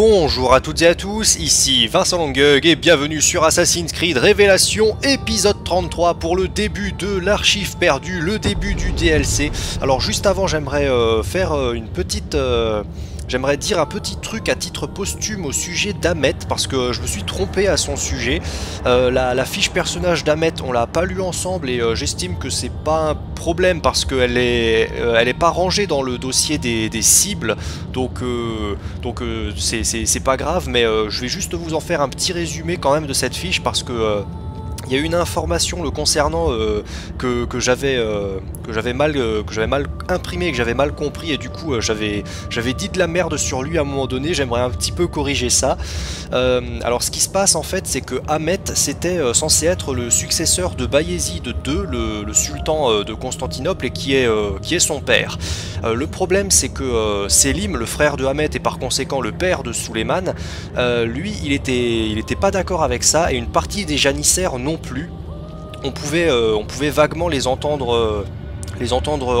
Bonjour à toutes et à tous, ici Vincent Langug et bienvenue sur Assassin's Creed Révélation épisode 33 pour le début de l'archive perdue, le début du DLC. Alors juste avant j'aimerais euh, faire euh, une petite... euh, J'aimerais dire un petit truc à titre posthume au sujet d'Ahmet parce que je me suis trompé à son sujet. Euh, la, fiche personnage d'Ahmet, on l'a pas lu ensemble et euh, j'estime que c'est pas un problème parce qu'elle est, euh, est pas rangée dans le dossier des, des cibles, donc donc c'est- pas grave. Mais je vais juste vous en faire un petit résumé quand même de cette fiche parce que il y a une information le concernant euh, que, que j'avais euh, mal euh, que j'avais mal imprimé que j'avais mal compris. Et du coup j'avais dit de la merde sur lui à un moment donné. J'aimerais un petit peu corriger ça. Alors ce qui se passe en fait c'est que Ahmet c'était censé être le successeur de Bayezid II le, sultan de Constantinople et qui est qui est son père. Le problème c'est que Selim le frère de Ahmet et par conséquent le père de Suleiman lui, il était, il était pas d'accord avec ça, et une partie des janissaires non plus. On pouvait, euh, on pouvait vaguement les entendre, euh,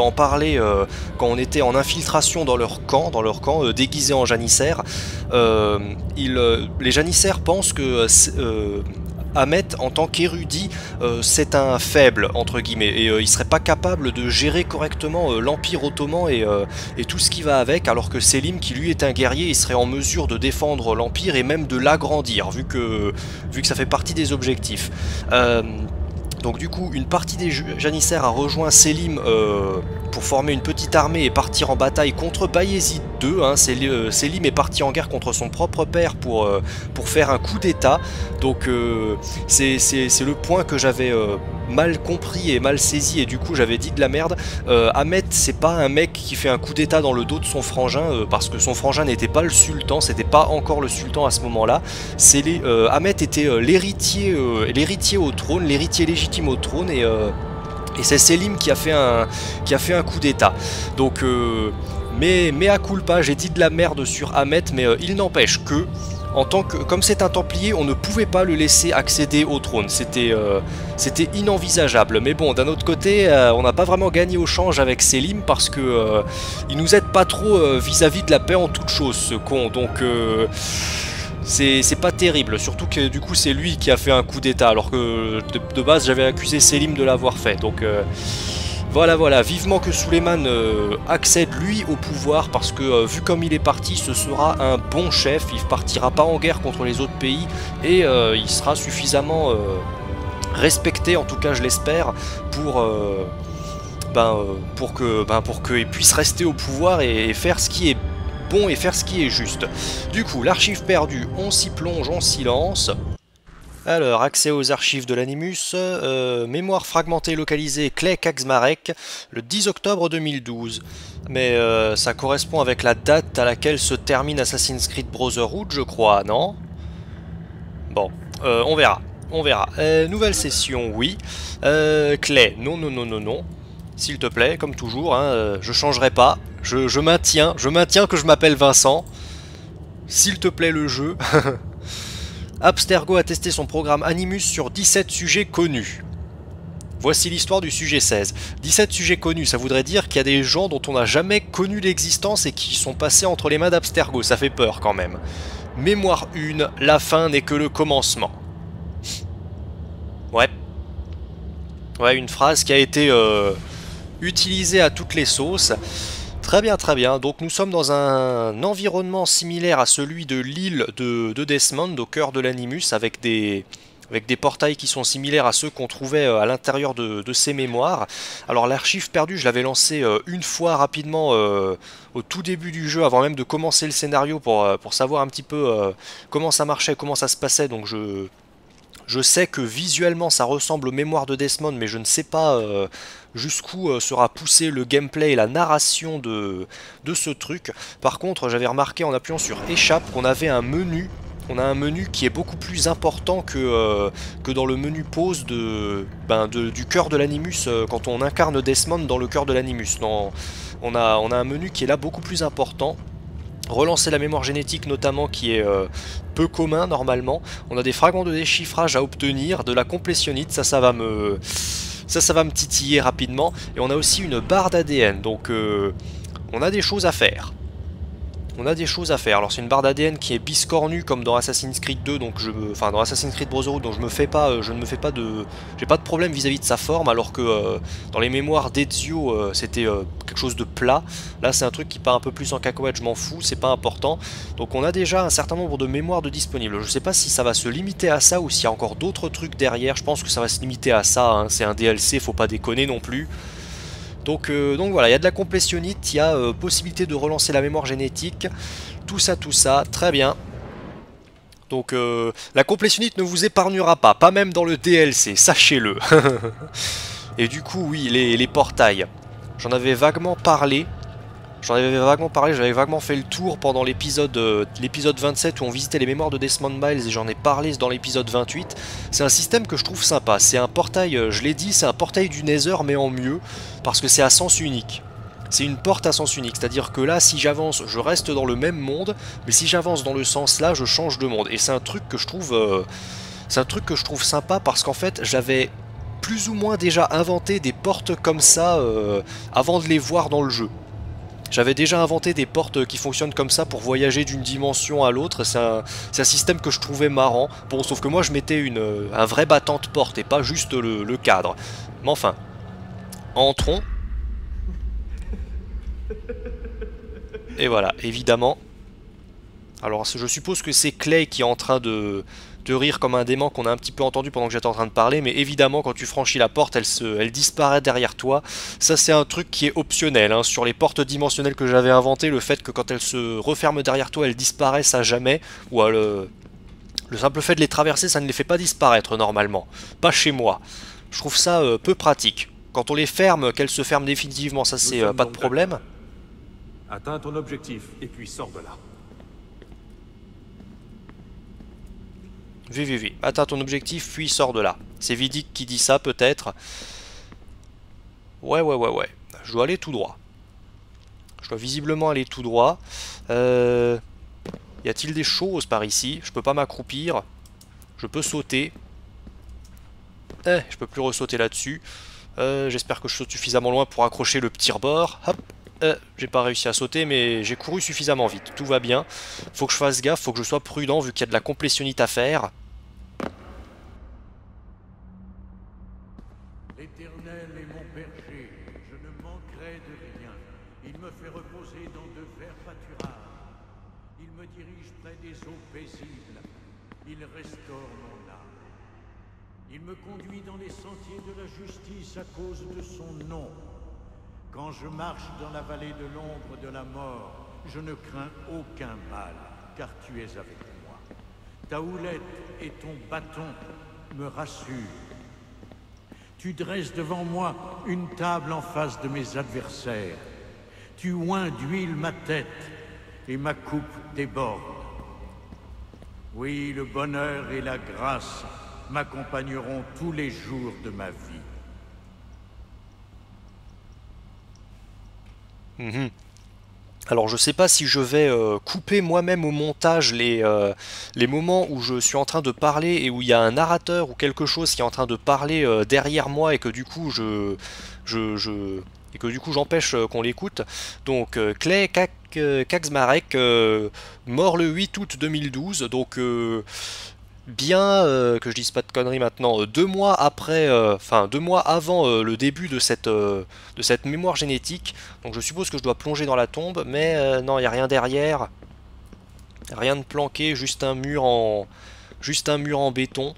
en parler euh, quand on était en infiltration dans leur camp, dans leur camp déguisés en janissaires. Les janissaires pensent que Ahmet, en tant qu'érudit, euh, c'est un faible, entre guillemets, et euh, il serait pas capable de gérer correctement euh, l'Empire ottoman et, euh, et tout ce qui va avec, alors que Selim, qui lui est un guerrier, il serait en mesure de défendre l'Empire et même de l'agrandir, vu que, vu que ça fait partie des objectifs. Donc du coup, une partie des janissaires a rejoint Selim euh, pour former une petite armée et partir en bataille contre Bayezid II. Hein. Euh, Selim est parti en guerre contre son propre père pour, euh, faire un coup d'état. Donc c'est le point que j'avais mal compris et mal saisi et du coup j'avais dit de la merde. Euh, Ahmet, c'est pas un mec qui fait un coup d'état dans le dos de son frangin euh, parce que son frangin n'était pas le sultan, c'était pas encore le sultan à ce moment-là. C'est euh, Ahmet était euh, l'héritier, au trône, l'héritier légitime au trône et c'est Selim qui a fait un coup d'état. Donc mais mais à culpa, j'ai dit de la merde sur Ahmet, mais il n'empêche que en tant que comme c'est un templier, on ne pouvait pas le laisser accéder au trône. C'était euh, c'était inenvisageable. Mais bon, d'un autre côté, euh, on n'a pas vraiment gagné au change avec Selim parce que euh, il nous aide pas trop euh, vis-à-vis de la paix en toute chose, ce con. Donc euh, c'est pas terrible. Surtout que du coup, c'est lui qui a fait un coup d'état, alors que de, base, j'avais accusé Selim de l'avoir fait. Donc voilà, voilà, vivement que Suleiman euh, accède lui au pouvoir parce que euh, vu comme il est parti, ce sera un bon chef, il partira pas en guerre contre les autres pays et euh, il sera suffisamment respecté, en tout cas je l'espère, pour, ben, que ben, pour qu'il puisse rester au pouvoir et faire ce qui est bon et faire ce qui est juste. Du coup, l'archive perdue, on s'y plonge en silence. Alors, accès aux archives de l'Animus, euh, mémoire fragmentée localisée Clay Kaczmarek, le 10 octobre 2012. Mais euh, ça correspond avec la date à laquelle se termine Assassin's Creed Brotherhood, je crois, non? Bon, euh, on verra, on verra. Nouvelle session, oui. Clay, non, non, non, non, non. S'il te plaît, comme toujours, hein, je changerai pas. Je maintiens, je maintiens que je m'appelle Vincent. S'il te plaît, le jeu. Abstergo a testé son programme Animus sur 17 sujets connus. Voici l'histoire du sujet 16. 17 sujets connus, ça voudrait dire qu'il y a des gens dont on n'a jamais connu l'existence et qui sont passés entre les mains d'Abstergo, ça fait peur quand même. Mémoire 1, la fin n'est que le commencement. Ouais. Ouais, une phrase qui a été euh, utilisée à toutes les sauces. Très bien, très bien. Donc nous sommes dans un environnement similaire à celui de l'île de, de Desmond, au cœur de l'Animus, avec des, portails qui sont similaires à ceux qu'on trouvait euh, à l'intérieur de, ces mémoires. Alors l'archive perdue, je l'avais lancé euh, une fois rapidement euh, au tout début du jeu, avant même de commencer le scénario, pour, savoir un petit peu comment ça marchait, comment ça se passait. Donc je, je sais que visuellement ça ressemble aux mémoires de Desmond, mais je ne sais pas euh, jusqu'où euh, sera poussé le gameplay et la narration de, de ce truc. Par contre, j'avais remarqué en appuyant sur échappe qu'on avait un menu. On a un menu qui est beaucoup plus important que, euh, que dans le menu pause de, ben, de- du cœur de l'animus quand on incarne Desmond dans le cœur de l'animus. On a, on a un menu qui est là beaucoup plus important. Relancer la mémoire génétique notamment qui est euh, peu commun normalement. On a des fragments de déchiffrage à obtenir, de la complétionnite, ça ça va me ça ça va me titiller rapidement et on a aussi une barre d'ADN donc euh, on a des choses à faire. On a des choses à faire. Alors c'est une barre d'ADN qui est biscornue comme dans Assassin's Creed 2, donc je, enfin dans Assassin's Creed Brotherhood, donc je me fais pas, euh, je ne me fais pas de, j'ai pas de problème vis-à-vis de sa forme, alors que euh, dans les mémoires d'Ezio euh, c'était quelque chose de plat. Là c'est un truc qui part un peu plus en cacahuète, je m'en fous, c'est pas important. Donc on a déjà un certain nombre de mémoires de disponibles. Je sais pas si ça va se limiter à ça ou s'il y a encore d'autres trucs derrière. Je pense que ça va se limiter à ça. Hein. C'est un DLC, faut pas déconner non plus. Donc, donc voilà, il y a de la complétionnite, il y a possibilité de relancer la mémoire génétique tout ça, tout ça, très bien. Donc euh, la complétionnite ne vous épargnera pas, pas même dans le DLC, sachez-le. Et du coup, oui, les portails. J'en avais vaguement parlé. J'en avais vaguement parlé, j'avais vaguement fait le tour pendant l'épisode euh, l'épisode 27 où on visitait les mémoires de Desmond Miles et j'en ai parlé dans l'épisode 28. C'est un système que je trouve sympa. C'est un portail, euh, je l'ai dit, c'est un portail du Nether mais en mieux parce que c'est à sens unique c'est une porte à sens unique. C'est-à-dire que là, si j'avance, je reste dans le même monde, mais si j'avance dans le sens là, je change de monde. Et c'est un truc que je trouve, euh, c'est un truc que je trouve sympa parce qu'en fait, j'avais plus ou moins déjà inventé des portes comme ça euh, avant de les voir dans le jeu. J'avais déjà inventé des portes qui fonctionnent comme ça pour voyager d'une dimension à l'autre. C'est un, système que je trouvais marrant. Bon, sauf que moi je mettais une, un vrai battant de porte et pas juste le, le cadre. Mais enfin, entrons. Et voilà, évidemment. Alors je suppose que c'est Clay qui est en train de, rire comme un dément qu'on a un petit peu entendu pendant que j'étais en train de parler, mais évidemment quand tu franchis la porte, elle, se, elle disparaît derrière toi. Ça c'est un truc qui est optionnel. Hein. Sur les portes dimensionnelles que j'avais inventées, le fait que quand elle se referme derrière toi, elle disparaissent à jamais, ou le, le simple fait de les traverser, ça ne les fait pas disparaître normalement. Pas chez moi. Je trouve ça euh, peu pratique. Quand on les ferme, qu'elles se ferment définitivement, ça c'est euh, pas de problème. Atteins ton objectif et puis sors de là. Oui, oui, oui. Atteins ton objectif, puis sors de là. C'est Vidic qui dit ça, peut-être. Ouais, ouais, ouais, ouais. Je dois aller tout droit. Je dois visiblement aller tout droit. Euh... Y a-t-il des choses par ici? Je peux pas m'accroupir. Je peux sauter. Eh, je peux plus ressauter là-dessus. Euh, j'espère que je saute suffisamment loin pour accrocher le petit rebord. Hop, euh, j'ai pas réussi à sauter, mais j'ai couru suffisamment vite. Tout va bien. Faut que je fasse gaffe, faut que je sois prudent vu qu'il y a de la complétionnite à faire. L'éternel est mon berger, je ne manquerai de rien. Il me fait reposer dans de verts pâturages. Il me dirige près des eaux paisibles. Il restaure mon âme. Il me conduit dans les sentiers de la justice à cause de son nom. Quand je marche dans la vallée de l'ombre de la mort, je ne crains aucun mal, car tu es avec moi. Ta houlette et ton bâton me rassurent. Tu dresses devant moi une table en face de mes adversaires. Tu oins d'huile ma tête et ma coupe déborde. Oui, le bonheur et la grâce m'accompagneront tous les jours de ma vie. Mhm. Alors je sais pas si je vais euh, couper moi-même au montage les, euh, les moments où je suis en train de parler et où il y a un narrateur ou quelque chose qui est en train de parler euh, derrière moi et que du coup je, je, et que du coup j'empêche qu'on l'écoute. Donc Clay Kaczmarek, mort le 8 août 2012, donc bien, euh, que je dise pas de conneries maintenant, euh, deux mois après, euh, enfin deux mois avant le début de cette, de cette mémoire génétique. Donc je suppose que je dois plonger dans la tombe, mais non, il n'y a rien derrière. Rien de planqué, juste un mur en, juste un mur en béton.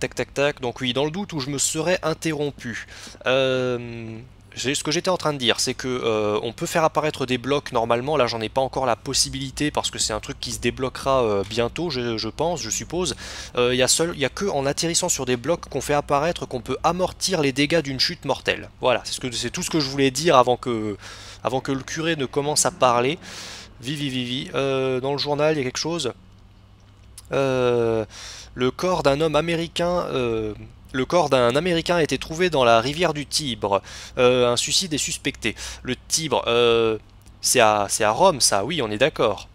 Tac tac tac, donc oui, dans le doute où je me serais interrompu. Euh, ce que j'étais en train de dire, c'est que euh, on peut faire apparaître des blocs normalement, là j'en ai pas encore la possibilité parce que c'est un truc qui se débloquera euh, bientôt, je, pense, je suppose. Euh, il n'y a, a que en atterrissant sur des blocs qu'on fait apparaître qu'on peut amortir les dégâts d'une chute mortelle. Voilà, c'est tout ce que je voulais dire avant que, avant que le curé ne commence à parler. Vivi vivi, dans le journal il y a quelque chose le corps d'un homme américain le corps d'un Américain a été trouvé dans la rivière du Tibre. Euh, un suicide est suspecté. Le Tibre, euh, c'est à, Rome, ça, oui, on est d'accord.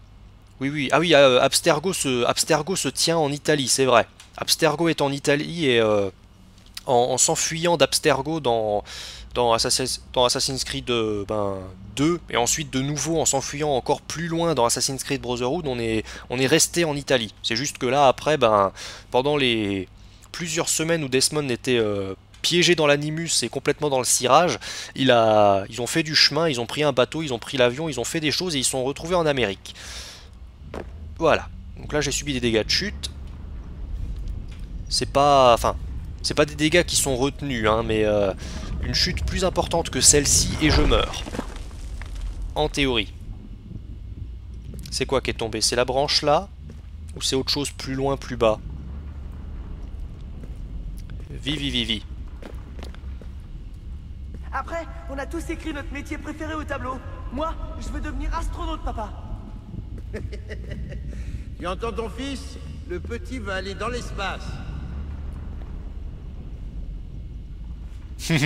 Oui, oui. Ah oui, euh, Abstergo, se, Abstergo se tient en Italie, c'est vrai. Abstergo est en Italie et en, s'enfuyant d'Abstergo dans, dans, Assassin's Creed euh, ben, 2, et ensuite de nouveau en s'enfuyant encore plus loin dans Assassin's Creed Brotherhood, on est, on est resté en Italie. C'est juste que là, après, ben, pendant les plusieurs semaines où Desmond était euh, piégé dans l'animus et complètement dans le cirage, il a, ils ont fait du chemin, ils ont pris un bateau, ils ont pris l'avion, ils ont fait des choses et ils sont retrouvés en Amérique. Voilà. Donc là, j'ai subi des dégâts de chute. C'est pas... Enfin, c'est pas des dégâts qui sont retenus, hein, mais euh, une chute plus importante que celle-ci et je meurs. En théorie. C'est quoi qui est tombé? C'est la branche là? Ou c'est autre chose plus loin, plus bas? Vivi, vivi. Après, on a tous écrit notre métier préféré au tableau. Moi, je veux devenir astronaute, papa. Tu entends ton fils? Le petit va aller dans l'espace. oui,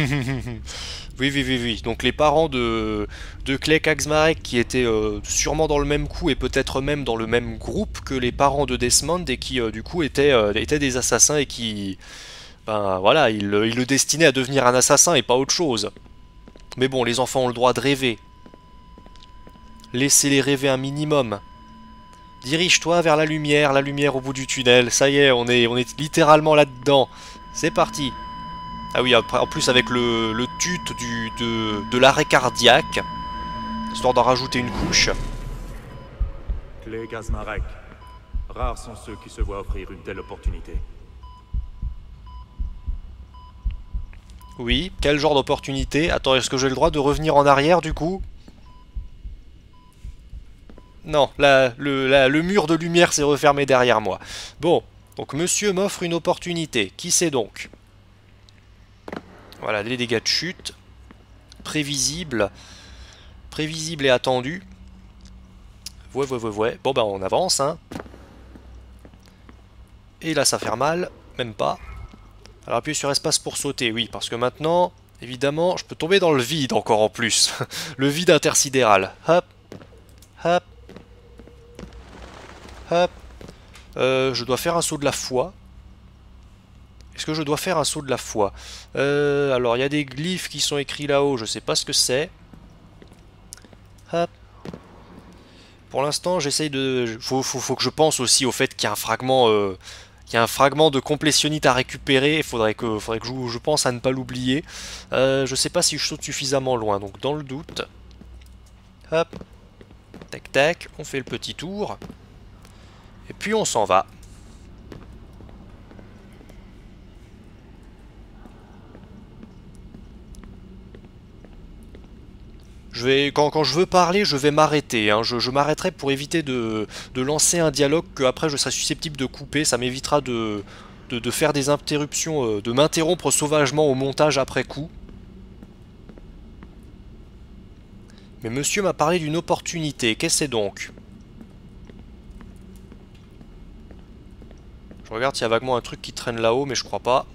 oui, oui, oui. Donc les parents de, de Clay Kaczmarek qui étaient euh, sûrement dans le même coup et peut-être même dans le même groupe que les parents de Desmond et qui euh, du coup étaient, euh, étaient des assassins et qui... Ben voilà, ils le destinaient à devenir un assassin et pas autre chose. Mais bon, les enfants ont le droit de rêver. Laissez-les rêver un minimum. Dirige-toi vers la lumière, la lumière au bout du tunnel. Ça y est, on est, littéralement là-dedans. C'est parti. Ah oui, en plus avec le, le tut du, de, de l'arrêt cardiaque, histoire d'en rajouter une couche. Clé Gazmarek. Rares sont ceux qui se voient offrir une telle opportunité. Oui, quel genre d'opportunité Attends, est-ce que j'ai le droit de revenir en arrière du coup Non, le, mur de lumière s'est refermé derrière moi. Bon, donc monsieur m'offre une opportunité. Qui c'est donc voilà, les dégâts de chute. Prévisible. Prévisible et attendu. Ouais, ouais, ouais, ouais. Bon, bah, on avance, hein. Et là, ça fait mal. Même pas. Alors, appuyez sur espace pour sauter. Oui, parce que maintenant, évidemment, je peux tomber dans le vide encore en plus. le vide intersidéral. Hop. Hop. Hop. Euh, je dois faire un saut de la foi. Est-ce que je dois faire un saut de la foi? Euh, Alors, il y a des glyphes qui sont écrits là-haut, je sais pas ce que c'est. Hop. Pour l'instant, j'essaye de... Faut, faut, que je pense aussi au fait qu'il y a un fragment... Euh, qu'il y a un fragment de complétionnite à récupérer, il faudrait que, faudrait que je, pense à ne pas l'oublier. Euh, je sais pas si je saute suffisamment loin, donc dans le doute... Hop. Tac tac, on fait le petit tour. Et puis on s'en va. Je vais, quand, je veux parler, je vais m'arrêter. Hein. Je, m'arrêterai pour éviter de, lancer un dialogue que après je serai susceptible de couper. Ça m'évitera de, de, faire des interruptions, euh, de m'interrompre sauvagement au montage après coup. Mais monsieur m'a parlé d'une opportunité. Qu'est-ce que c'est donc? Je regarde s'il y a vaguement un truc qui traîne là-haut, mais je crois pas.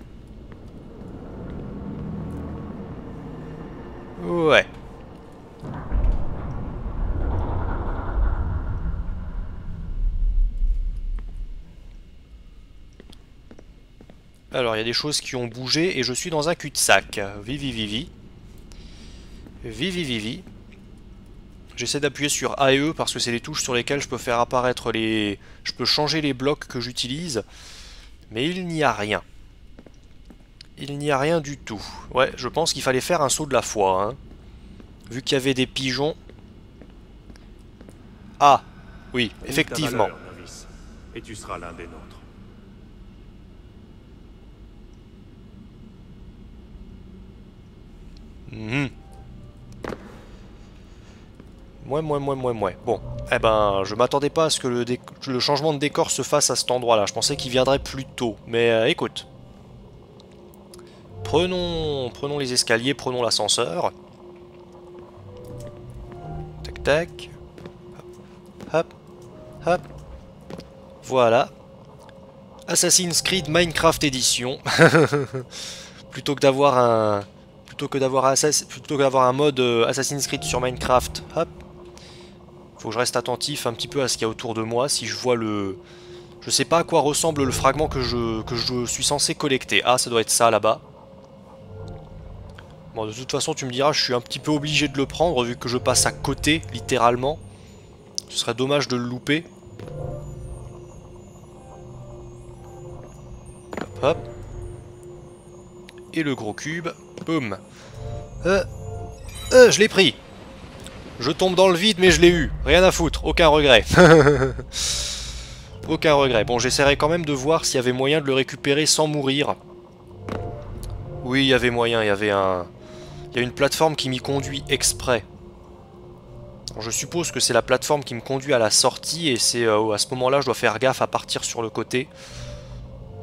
Ouais. Alors, il y a des choses qui ont bougé et je suis dans un cul-de-sac. Vivi, vivi. Vivi, vivi. J'essaie d'appuyer sur A et E parce que c'est les touches sur lesquelles je peux faire apparaître les... Je peux changer les blocs que j'utilise. Mais il n'y a rien. Il n'y a rien du tout. Ouais, je pense qu'il fallait faire un saut de la foi. Hein. Vu qu'il y avait des pigeons. Ah, oui, effectivement. et tu seras l'un des nôtres. Mmh. Mouais, mouais, mouais, mouais, mouais. Bon, eh ben, je m'attendais pas à ce que le, changement de décor se fasse à cet endroit-là. Je pensais qu'il viendrait plus tôt. Mais euh, écoute. Prenons, prenons les escaliers, prenons l'ascenseur. Tac, tac. Hop, hop. Voilà. Assassin's Creed Minecraft Edition. Plutôt que d'avoir un, plutôt que d'avoir un mode euh, Assassin's Creed sur Minecraft, hop, faut que je reste attentif un petit peu à ce qu'il y a autour de moi, si je vois le... Je sais pas à quoi ressemble le fragment que je, que je suis censé collecter. Ah, ça doit être ça, là-bas. Bon, de toute façon, tu me diras, je suis un petit peu obligé de le prendre vu que je passe à côté, littéralement. Ce serait dommage de le louper. Hop, hop. Et le gros cube. Boum. Euh, euh, je l'ai pris. Je tombe dans le vide, mais je l'ai eu. Rien à foutre, aucun regret. aucun regret. Bon, j'essaierai quand même de voir s'il y avait moyen de le récupérer sans mourir. Oui, il y avait moyen, il y avait un... Il y a une plateforme qui m'y conduit exprès. je suppose que c'est la plateforme qui me conduit à la sortie et c'est euh, à ce moment-là je dois faire gaffe à partir sur le côté.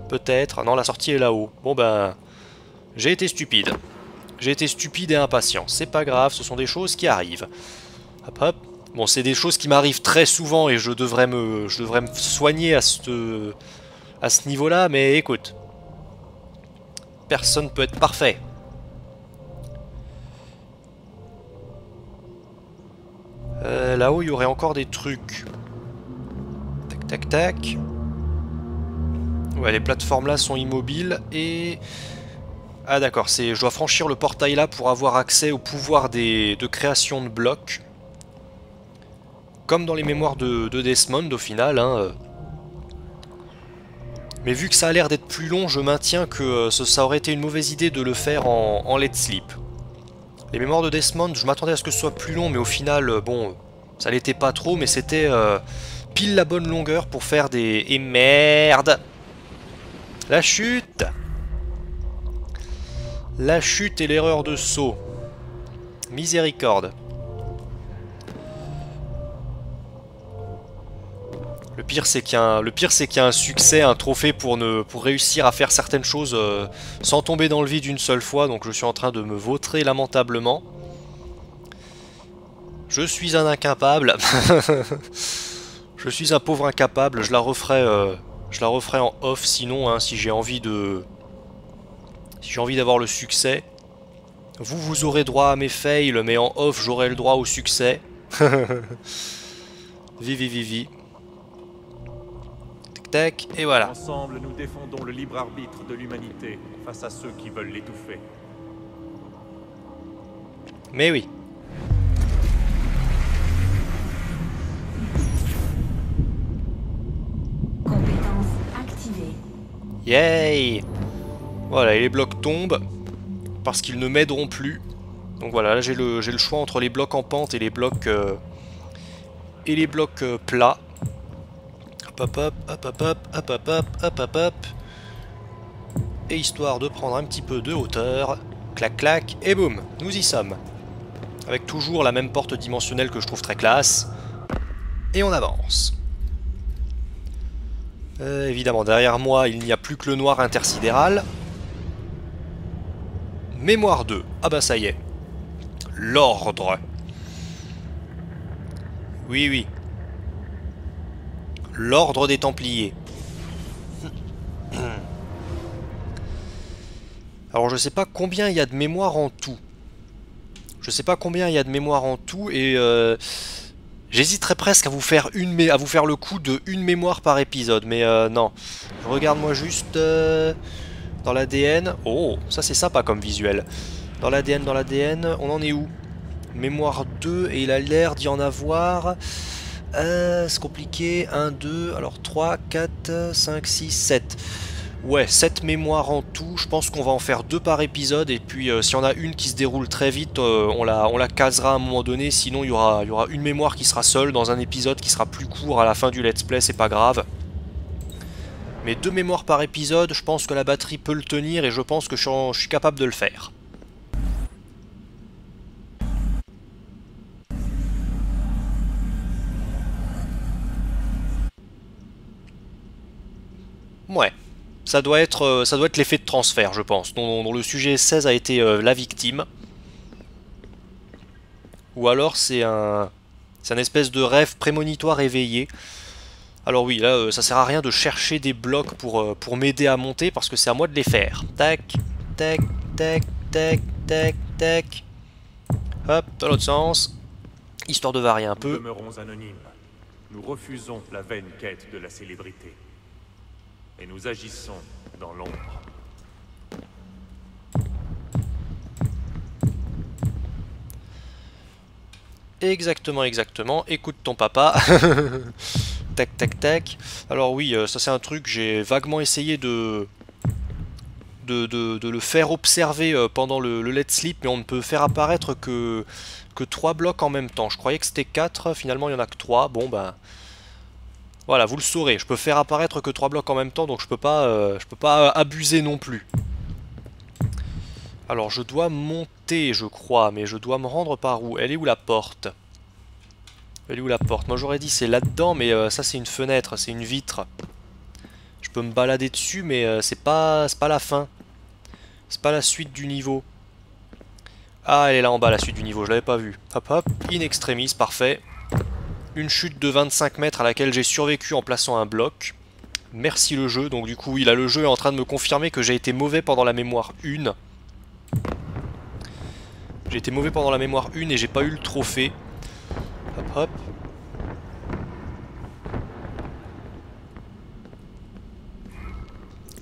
Peut-être. Non, la sortie est là-haut. Bon ben... J'ai été stupide. J'ai été stupide et impatient. C'est pas grave, ce sont des choses qui arrivent. Hop hop. Bon, c'est des choses qui m'arrivent très souvent et je devrais me, je devrais me soigner à ce, à ce niveau-là, mais écoute. Personne peut être parfait. Euh, Là-haut, il y aurait encore des trucs. Tac, tac, tac. Ouais, les plateformes là sont immobiles et... Ah d'accord, je dois franchir le portail là pour avoir accès au pouvoir de création de blocs. Comme dans les mémoires de, de Desmond au final. Hein. Mais vu que ça a l'air d'être plus long, je maintiens que euh, ça aurait été une mauvaise idée de le faire en, Let's Sleep. Les mémoires de Desmond, je m'attendais à ce que ce soit plus long, mais au final, euh, bon, ça l'était pas trop, mais c'était euh, pile la bonne longueur pour faire des... Et merde La chute La chute et l'erreur de saut. Miséricorde. Le pire c'est qu'il y, y a un succès, un trophée pour, ne, pour réussir à faire certaines choses euh, sans tomber dans le vide une seule fois, donc je suis en train de me vautrer lamentablement. Je suis un incapable. je suis un pauvre incapable, je la referai, euh, je la en off sinon, hein, si j'ai envie de... Si j'ai envie d'avoir le succès. Vous, vous aurez droit à mes fails, mais en off, j'aurai le droit au succès. Vivi, vivi. Tac, tac, et voilà. Ensemble, nous défendons le libre arbitre de l'humanité face à ceux qui veulent l'étouffer. Mais oui. Compétence activée. Yay Voilà, et les blocs tombent, parce qu'ils ne m'aideront plus. Donc voilà, là j'ai le, choix entre les blocs en pente et les blocs... euh, et les blocs euh, plats. Hop hop hop, hop hop hop, hop hop hop, hop hop hop. Et histoire de prendre un petit peu de hauteur, clac clac, et boum, nous y sommes. Avec toujours la même porte dimensionnelle que je trouve très classe. Et on avance. Euh, évidemment, derrière moi, il n'y a plus que le noir intersidéral. Mémoire 2. Ah bah ça y est. L'ordre. Oui, oui. L'ordre des Templiers. Alors je sais pas combien il y a de mémoire en tout. Je sais pas combien il y a de mémoire en tout et euh, j'hésiterais presque à vous faire une à faire le coup de une mémoire par épisode, mais euh, non. Regarde-moi juste euh, dans l'ADN. Oh, ça c'est sympa comme visuel. Dans l'ADN, dans l'ADN, on en est où? Mémoire 2 et il a l'air d'y en avoir. Euh, c'est compliqué. 1, 2, alors 3, 4, 5, 6, 7. Ouais, 7 mémoires en tout. Je pense qu'on va en faire deux par épisode. Et puis, euh, s'il y en a une qui se déroule très vite, euh, on, la, on la casera à un moment donné. Sinon, il y aura, il y aura une mémoire qui sera seule dans un épisode qui sera plus court à la fin du let's play. C'est pas grave. Mais deux mémoires par épisode, je pense que la batterie peut le tenir et je pense que je suis, capable de le faire. Ouais. Ça doit être, euh, être l'effet de transfert, je pense, dont, dont le sujet 16 a été euh, la victime. Ou alors c'est un, c'est un espèce de rêve prémonitoire éveillé. Alors oui, là, euh, ça sert à rien de chercher des blocs pour, euh, pour m'aider à monter, parce que c'est à moi de les faire. Tac, tac, tac, tac, tac, tac. Hop, dans l'autre sens. Histoire de varier un Nous peu. demeurons anonymes. Nous refusons la vaine quête de la célébrité. Et nous agissons dans l'ombre. Exactement, exactement. Écoute ton papa. tac, tac, tac. Alors oui, euh, ça c'est un truc, j'ai vaguement essayé de... De, le faire observer euh, pendant le, le Let's Sleep, mais on ne peut faire apparaître que, que 3 blocs en même temps. Je croyais que c'était 4, finalement il n'y en a que 3. Bon ben... Voilà, vous le saurez, je peux faire apparaître que 3 blocs en même temps, donc je peux pas, euh, je peux pas abuser non plus. Alors je dois monter, je crois, mais je dois me rendre par où? Elle est où la porte? Elle est où la porte? Moi j'aurais dit c'est là-dedans, mais euh, ça c'est une fenêtre, c'est une vitre. Je peux me balader dessus, mais euh, c'est pas, pas la fin. C'est pas la suite du niveau. Ah, elle est là en bas, la suite du niveau, je l'avais pas vue. Hop hop, in extremis, parfait. Une chute de 25 mètres à laquelle j'ai survécu en plaçant un bloc. Merci le jeu, donc du coup, oui, là le jeu est en train de me confirmer que j'ai été mauvais pendant la mémoire 1. J'ai été mauvais pendant la mémoire 1 et j'ai pas eu le trophée. Hop hop.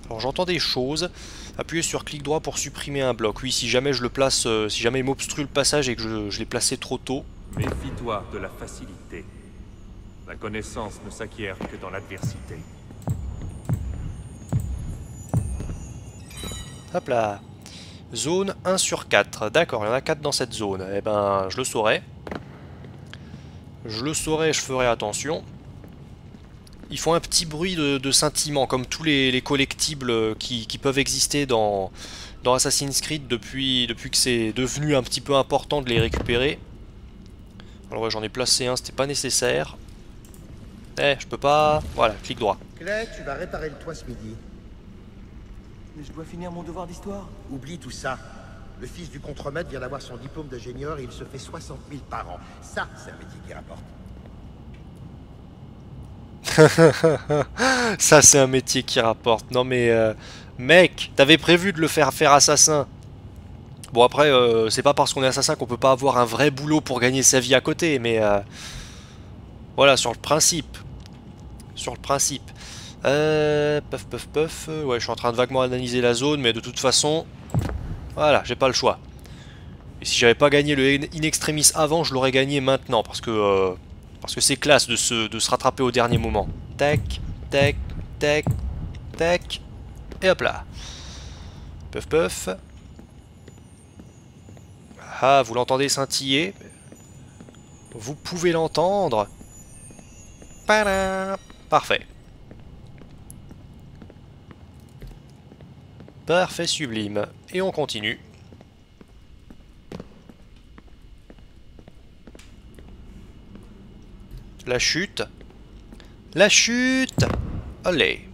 Alors j'entends des choses. Appuyez sur clic droit pour supprimer un bloc. Oui, si jamais je le place, euh, si jamais il m'obstrue le passage et que je, je l'ai placé trop tôt. Méfie-toi de la facilité. La connaissance ne s'acquiert que dans l'adversité. Hop là. Zone 1 sur 4. D'accord, il y en a 4 dans cette zone. Eh ben, je le saurais. Je le saurais, je ferai attention. Ils font un petit bruit de, de scintillement, comme tous les, les collectibles qui, peuvent exister dans, dans Assassin's Creed depuis, depuis que c'est devenu un petit peu important de les récupérer. Alors ouais, j'en ai placé un, c'était pas nécessaire. Eh, je peux pas... Voilà, clic droit. Clay, tu vas réparer le toit ce midi. Mais je dois finir mon devoir d'histoire. Oublie tout ça. Le fils du contremaître vient d'avoir son diplôme d'ingénieur et il se fait 60 000 par an. Ça, c'est un métier qui rapporte. Ça, c'est un métier qui rapporte. Non, mais euh, mec, t'avais prévu de le faire faire assassin. Bon, après, euh, c'est pas parce qu'on est assassin qu'on peut pas avoir un vrai boulot pour gagner sa vie à côté, mais euh, voilà, sur le principe. Sur le principe. Euh, puff, puff, puff. Ouais, je suis en train de vaguement analyser la zone, mais de toute façon, voilà, j'ai pas le choix. Et si j'avais pas gagné le in extremis avant, je l'aurais gagné maintenant, parce que euh, parce que c'est classe de se, de se rattraper au dernier moment. Tac, tac, tac, tac. Et hop là. Puff puff. Ah, vous l'entendez scintiller Vous pouvez l'entendre. Parfait. Parfait, sublime. Et on continue. La chute. La chute Allez.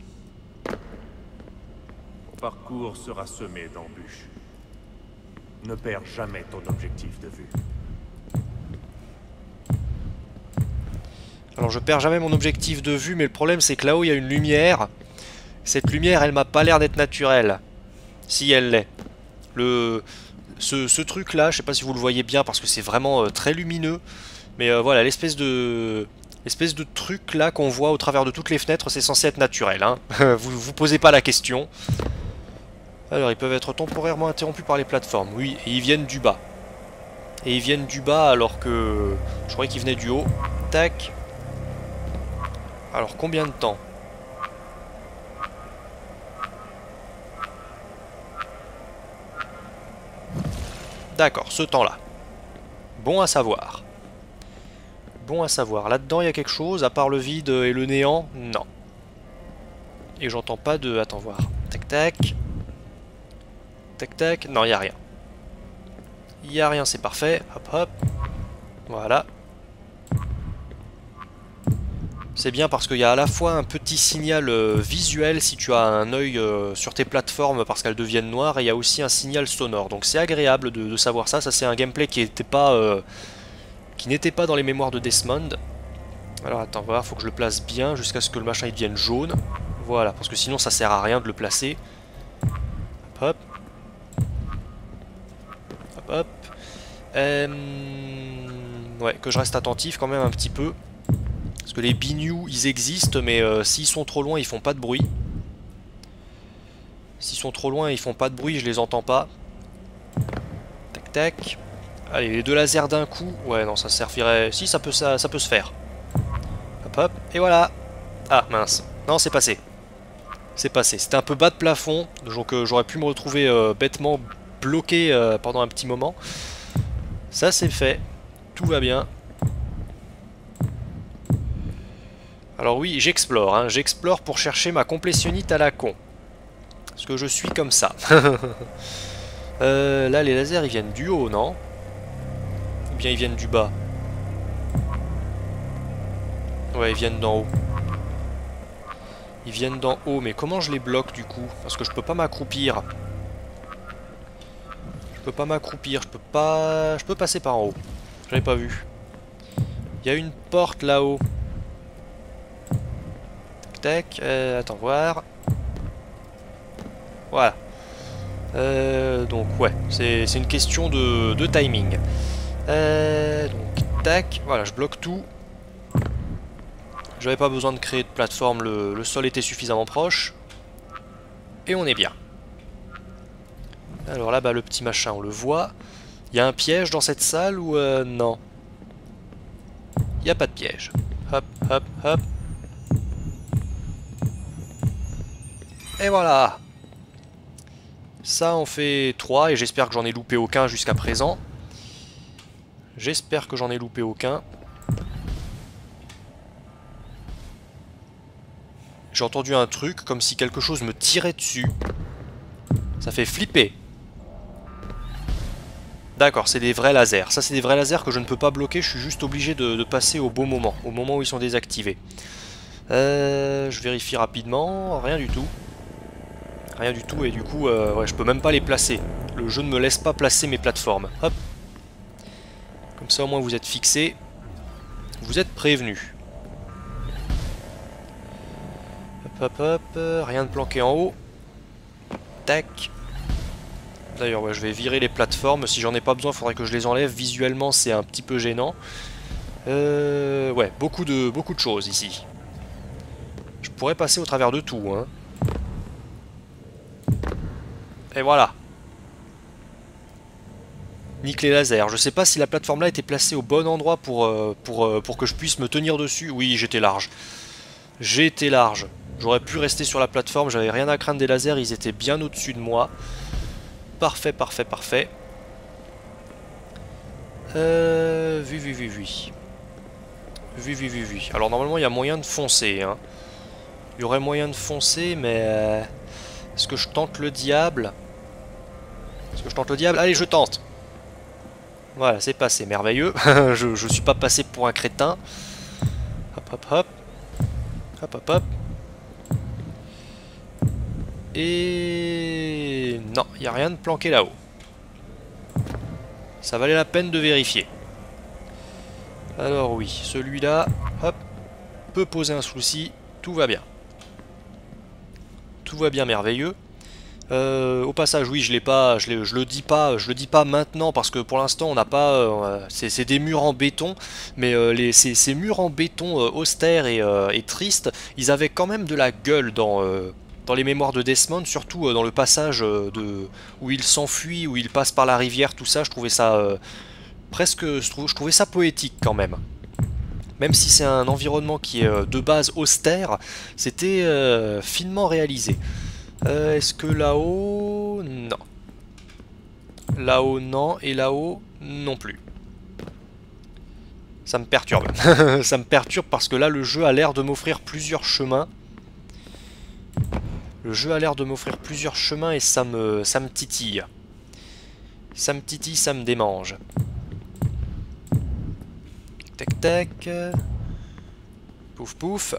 Ton parcours sera semé d'embûches. Ne perds jamais ton objectif de vue. Alors je perds jamais mon objectif de vue, mais le problème c'est que là-haut il y a une lumière. Cette lumière, elle m'a pas l'air d'être naturelle. Si elle l'est. Le... Ce, truc là, je sais pas si vous le voyez bien parce que c'est vraiment euh, très lumineux. Mais euh, voilà, l'espèce de... L'espèce de truc là qu'on voit au travers de toutes les fenêtres, c'est censé être naturel. Hein. vous vous posez pas la question. Alors, ils peuvent être temporairement interrompus par les plateformes. Oui, et ils viennent du bas. Et ils viennent du bas alors que... Je croyais qu'ils venaient du haut. Tac. Alors, combien de temps? D'accord, ce temps-là. Bon à savoir. Bon à savoir. Là-dedans, il y a quelque chose, à part le vide et le néant? Non. Et j'entends pas de... Attends, voir. Tac, tac. Tac, tac. Non, il y a rien. Il y a rien, c'est parfait. Hop, hop. Voilà. C'est bien parce qu'il y a à la fois un petit signal euh, visuel si tu as un œil euh, sur tes plateformes parce qu'elles deviennent noires et il y a aussi un signal sonore. Donc c'est agréable de, savoir ça. Ça c'est un gameplay qui n'était pas, euh, qui n'était pas dans les mémoires de Desmond. Alors attends, voir, faut que je le place bien jusqu'à ce que le machin il devienne jaune. Voilà, parce que sinon ça sert à rien de le placer. Hop, hop. Hop, ouais, que je reste attentif quand même un petit peu. Parce que les bignou, ils existent, mais euh, s'ils sont trop loin, ils font pas de bruit. S'ils sont trop loin, ils font pas de bruit, je les entends pas. Tac tac. Allez, les deux lasers d'un coup. Ouais, non, ça servirait... Si, ça peut, ça, peut se faire. Hop, hop. Et voilà. Ah, mince. Non, c'est passé. C'est passé. C'était un peu bas de plafond. Donc euh, j'aurais pu me retrouver euh, bêtement bloqué pendant un petit moment. Ça, c'est fait. Tout va bien. Alors oui, j'explore. Hein. J'explore pour chercher ma complétionnite à la con. Parce que je suis comme ça. Euh, là, les lasers, ils viennent du haut, non? Ou bien ils viennent du bas? Ouais, ils viennent d'en haut. Ils viennent d'en haut, mais comment je les bloque du coup? Parce que je peux pas m'accroupir. Je peux pas m'accroupir, je peux pas... Je peux passer par en haut. J'avais pas vu. Il y a une porte là-haut. Tac, euh, attends, voir. Voilà. Euh, donc ouais, c'est une question de, de timing. Euh, donc tac, voilà, je bloque tout. J'avais pas besoin de créer de plateforme, le, le, sol était suffisamment proche. Et on est bien. Alors là, bas le petit machin, on le voit. Il y a un piège dans cette salle ou euh, non? Il n'y a pas de piège. Hop, hop, hop. Et voilà ça en fait 3 et j'espère que j'en ai loupé aucun jusqu'à présent. J'espère que j'en ai loupé aucun. J'ai entendu un truc comme si quelque chose me tirait dessus. Ça fait flipper. D'accord, c'est des vrais lasers. Ça, c'est des vrais lasers que je ne peux pas bloquer. Je suis juste obligé de, de passer au bon moment, au moment où ils sont désactivés. Euh, je vérifie rapidement. Rien du tout. Rien du tout et du coup, euh, ouais, je peux même pas les placer. Le jeu ne me laisse pas placer mes plateformes. Hop. Comme ça au moins vous êtes fixés. Vous êtes prévenus. Hop hop hop. Rien de planqué en haut. Tac. D'ailleurs, je vais virer les plateformes. Si j'en ai pas besoin, il faudrait que je les enlève. Visuellement, c'est un petit peu gênant. Euh, ouais, beaucoup de, beaucoup de choses ici. Je pourrais passer au travers de tout, hein. Et voilà. Nique les lasers. Je sais pas si la plateforme là était placée au bon endroit pour, euh, pour, euh, pour que je puisse me tenir dessus. Oui, j'étais large. J'étais large. J'aurais pu rester sur la plateforme, j'avais rien à craindre des lasers, ils étaient bien au-dessus de moi. Parfait, parfait, parfait. Euh... Vu, vu, vu, vu. Vu, vu, vu, vu. Alors normalement il y a moyen de foncer. Hein. Il y aurait moyen de foncer, mais... Euh... Est-ce que je tente le diable? Je tente le diable Allez, je tente Voilà, c'est passé, merveilleux. je, suis pas passé pour un crétin. Hop, hop, hop. Hop, hop, hop. Et... Non, il n'y a rien de planqué là-haut. Ça valait la peine de vérifier. Alors oui, celui-là, hop, peut poser un souci, tout va bien tout va bien merveilleux. Euh, au passage, oui, je l'ai pas, je, le dis pas, je le dis pas maintenant parce que pour l'instant on n'a pas, euh, c'est des murs en béton, mais euh, ces, murs en béton austères et, tristes, ils avaient quand même de la gueule dans, les mémoires de Desmond, surtout dans le passage de où il s'enfuit, où il passe par la rivière, tout ça, je trouvais ça presque, je trouvais ça poétique quand même même si c'est un environnement qui est de base austère, c'était finement réalisé. Euh, est-ce que là-haut... Non. Là-haut, non. Et là-haut, non plus. Ça me perturbe. ça me perturbe parce que là, le jeu a l'air de m'offrir plusieurs chemins. Le jeu a l'air de m'offrir plusieurs chemins et ça me, ça me titille. Ça me titille, ça me démange. Tac tac. Pouf pouf.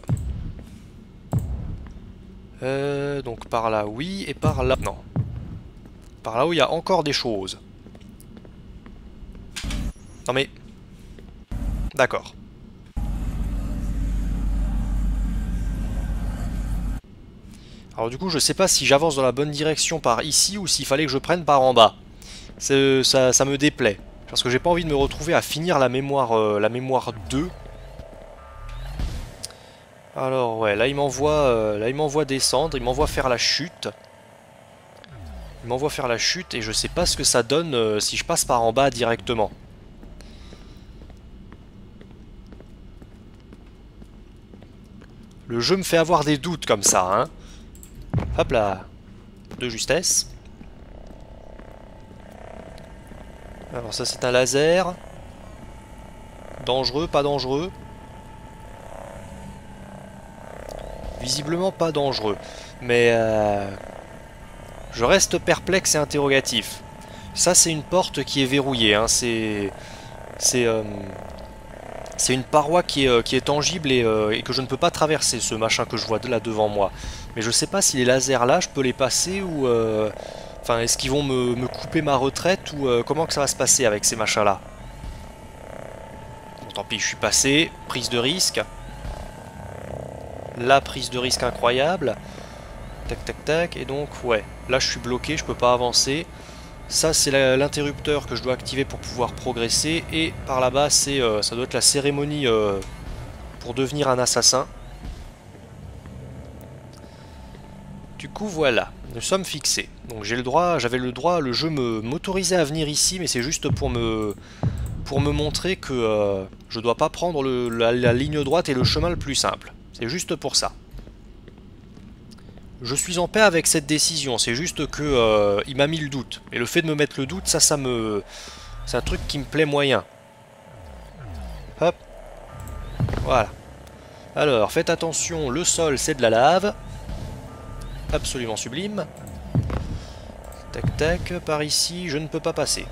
Euh, donc par là oui, et par là non. Par là où il y a encore des choses. Non mais... D'accord. Alors du coup je sais pas si j'avance dans la bonne direction par ici ou s'il fallait que je prenne par en bas. Ça, me déplaît. Parce que j'ai pas envie de me retrouver à finir la mémoire, euh, la mémoire 2. Alors ouais, là il m'envoie euh, là il m'envoie descendre, il m'envoie faire la chute. Il m'envoie faire la chute et je sais pas ce que ça donne euh, si je passe par en bas directement. Le jeu me fait avoir des doutes comme ça, hein. Hop là. De justesse. Alors ça c'est un laser. Dangereux, pas dangereux. Visiblement pas dangereux. Mais euh, je reste perplexe et interrogatif. Ça c'est une porte qui est verrouillée. Hein. C'est c'est euh, c'est une paroi qui est, euh, tangible et, que je ne peux pas traverser, ce machin que je vois là devant moi. Mais je sais pas si les lasers là, je peux les passer ou... Enfin, est-ce qu'ils vont me, couper ma retraite ou comment que ça va se passer avec ces machins là tant pis, je suis passé. Prise de risque. La prise de risque incroyable. Tac, tac, tac. Et donc, ouais. Là, je suis bloqué, je peux pas avancer. Ça, c'est l'interrupteur que je dois activer pour pouvoir progresser. Et par là-bas, c'est euh, ça doit être la cérémonie euh, pour devenir un assassin. Du coup, voilà. Nous sommes fixés. Donc j'ai le droit, j'avais le droit, le jeu m'autorisait à venir ici, mais c'est juste pour me montrer que euh, je dois pas prendre la ligne droite et le chemin le plus simple. C'est juste pour ça. Je suis en paix avec cette décision, c'est juste que euh, il m'a mis le doute. Et le fait de me mettre le doute, ça, ça me... C'est un truc qui me plaît moyen. Hop. Voilà. Alors, faites attention, le sol, c'est de la lave. Absolument sublime. Tac, tac, par ici, je ne peux pas passer.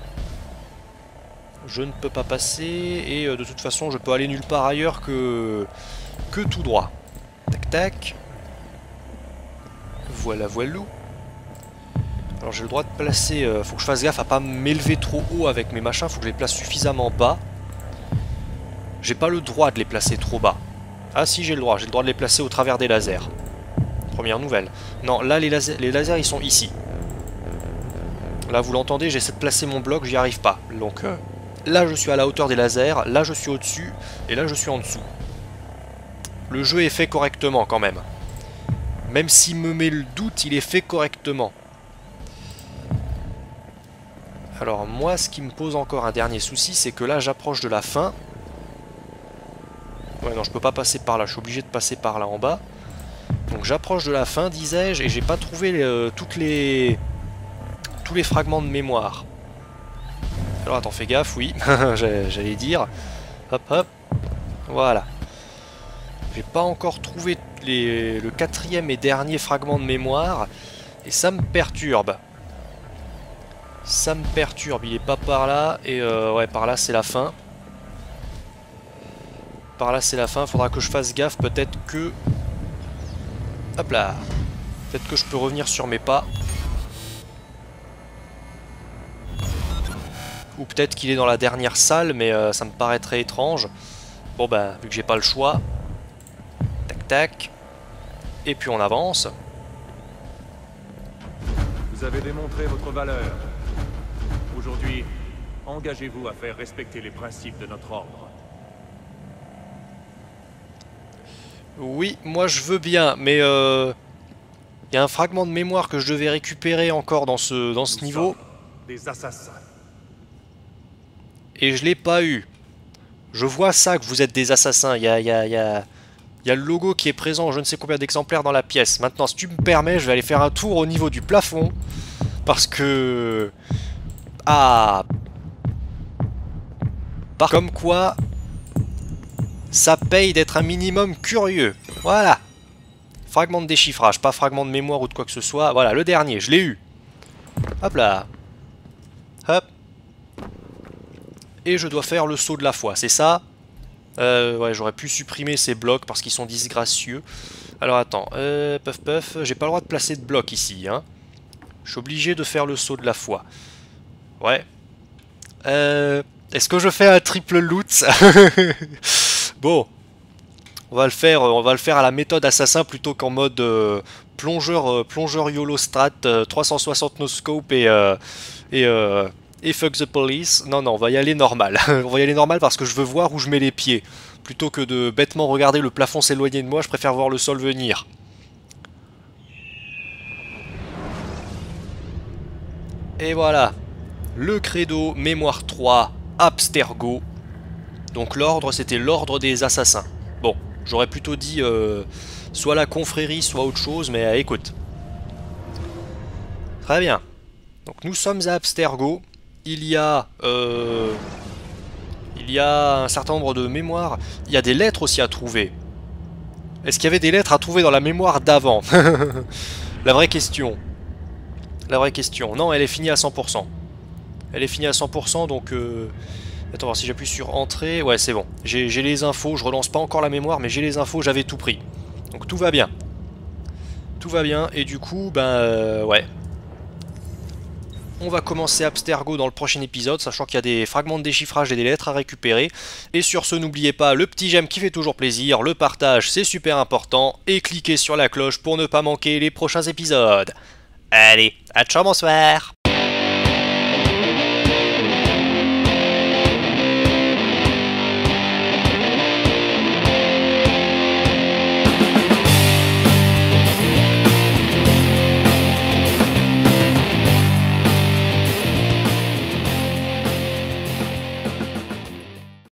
Je ne peux pas passer, et euh, de toute façon, je peux aller nulle part ailleurs que, que tout droit. Tac. Voilà, voilou. Alors j'ai le droit de placer... Euh, faut que je fasse gaffe à pas m'élever trop haut avec mes machins. Faut que je les place suffisamment bas. J'ai pas le droit de les placer trop bas. Ah si, j'ai le droit. J'ai le droit de les placer au travers des lasers. Première nouvelle. Non, là, les lasers, les ils sont ici. Là, vous l'entendez, j'essaie de placer mon bloc, j'y arrive pas. Donc, euh, là, je suis à la hauteur des lasers. Là, je suis au-dessus. Et là, je suis en dessous. Le jeu est fait correctement, quand même. Même s'il me met le doute, il est fait correctement. Alors moi, ce qui me pose encore un dernier souci, c'est que là, j'approche de la fin. Ouais, non, je peux pas passer par là, je suis obligé de passer par là en bas. Donc j'approche de la fin, disais-je, et j'ai pas trouvé euh, toutes les... tous les fragments de mémoire. Alors attends, fais gaffe, oui, j'allais dire. Hop, hop. Voilà. J'ai pas encore trouvé le quatrième et dernier fragment de mémoire. Et ça me perturbe. Ça me perturbe. Il est pas par là. Et euh, ouais, par là, c'est la fin. Par là, c'est la fin. Faudra que je fasse gaffe. Peut-être que... Hop là. Peut-être que je peux revenir sur mes pas. Ou peut-être qu'il est dans la dernière salle, mais euh, ça me paraîtrait étrange. Bon bah, vu que j'ai pas le choix. Tac. Et puis on avance. Vous avez démontré votre valeur. Aujourd'hui, engagez-vous à faire respecter les principes de notre ordre. Oui, moi je veux bien, mais euh... Il y a un fragment de mémoire que je devais récupérer encore dans ce, dans ce niveau. Des assassins. Et je l'ai pas eu. Je vois ça que vous êtes des assassins. Il y a, y a, y a... Il y a le logo qui est présent, je ne sais combien d'exemplaires dans la pièce. Maintenant, si tu me permets, je vais aller faire un tour au niveau du plafond. Parce que... Ah Par Comme quoi... Ça paye d'être un minimum curieux. Voilà Fragment de déchiffrage, pas fragment de mémoire ou de quoi que ce soit. Voilà, le dernier, je l'ai eu. Hop là. Hop. Et je dois faire le saut de la foi, c'est ça? Euh, ouais, j'aurais pu supprimer ces blocs parce qu'ils sont disgracieux. Alors attends, euh, puff puff, j'ai pas le droit de placer de blocs ici, hein. Je suis obligé de faire le saut de la foi. Ouais. Euh, Est-ce que je fais un triple loot? Bon. On va le faire, on va le faire à la méthode assassin plutôt qu'en mode euh, plongeur, euh, plongeur YOLO strat, 360 no scope et, euh, et et fuck the police. Non, non, on va y aller normal. on va y aller normal parce que je veux voir où je mets les pieds. Plutôt que de bêtement regarder le plafond s'éloigner de moi, je préfère voir le sol venir. Et voilà. Le credo, mémoire 3, abstergo. Donc l'ordre, c'était l'ordre des assassins. Bon, J'aurais plutôt dit euh, soit la confrérie, soit autre chose, mais euh, écoute. Très bien. Donc nous sommes à Abstergo. Il y a... euh, il y a un certain nombre de mémoires. Il y a des lettres aussi à trouver. Est-ce qu'il y avait des lettres à trouver dans la mémoire d'avant? La vraie question. La vraie question. Non, elle est finie à 100%. Elle est finie à 100%, donc... Euh... Attends, voir si j'appuie sur entrée. Ouais, c'est bon. J'ai les infos. Je relance pas encore la mémoire, mais j'ai les infos. J'avais tout pris. Donc tout va bien. Tout va bien. Et du coup, ben... euh, ouais. On va commencer Abstergo dans le prochain épisode, sachant qu'il y a des fragments de déchiffrage et des lettres à récupérer. Et sur ce, n'oubliez pas le petit j'aime qui fait toujours plaisir, le partage c'est super important, et cliquez sur la cloche pour ne pas manquer les prochains épisodes. Allez, à ciao bonsoir